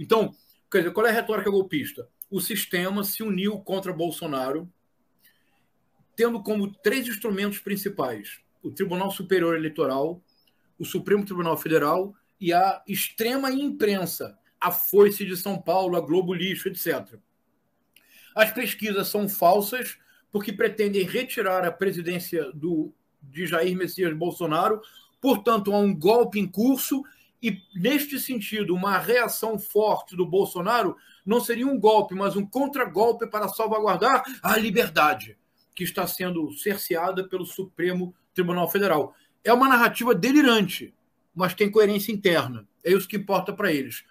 Então, quer dizer, qual é a retórica golpista? O sistema se uniu contra Bolsonaro, tendo como três instrumentos principais: o Tribunal Superior Eleitoral, o Supremo Tribunal Federal e a extrema imprensa, a Foice de São Paulo, a Globo Lixo, etc. As pesquisas são falsas porque pretendem retirar a presidência do, de Jair Messias Bolsonaro, portanto, há um golpe em curso e, neste sentido, uma reação forte do Bolsonaro não seria um golpe, mas um contragolpe para salvaguardar a liberdade, que está sendo cerceada pelo Supremo Tribunal Federal. É uma narrativa delirante, mas tem coerência interna. É isso que importa para eles.